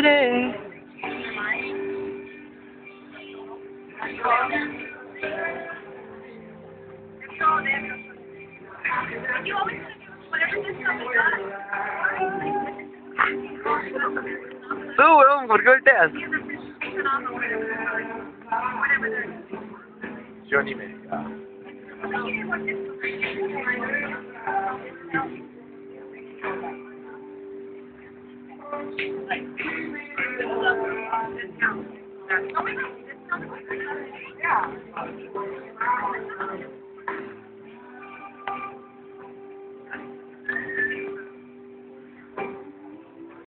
today. Tú, weón, ¿por qué volteas? Johnny Mega. Yeah.